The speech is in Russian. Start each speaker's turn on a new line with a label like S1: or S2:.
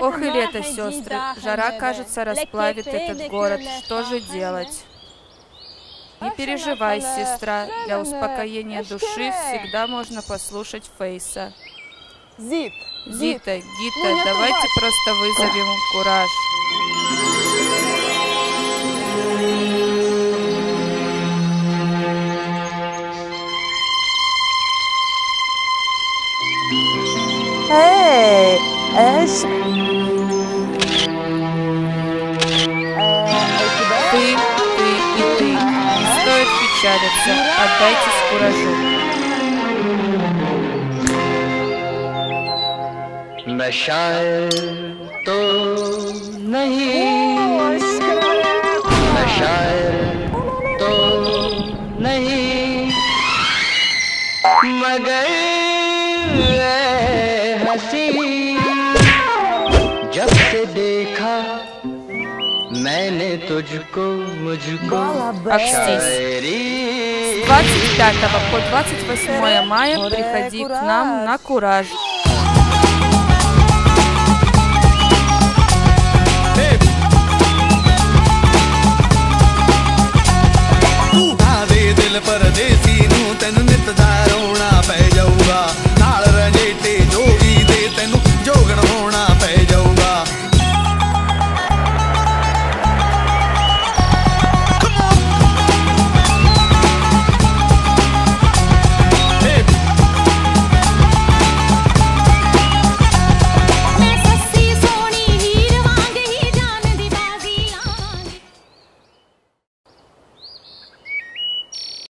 S1: Ох и лето, сестры. Жара, кажется, расплавит этот город. Что же делать? Не переживай, сестра. Для успокоения души всегда можно послушать Фейса.
S2: Зит,
S1: Зита, Гита, давайте просто вызовем кураж.
S2: Эй, эш.
S1: Ты, ты и ты. Не стоит печалиться. Отдайтесь куражу.
S3: मैं शायर तो नहीं मैं शायर तो नहीं मगर ऐ हंसी जब से देखा मैंने तुझको मुझको
S1: Окстись.
S3: शायरी
S1: С 25 по 28 мая приходи к нам на кураж.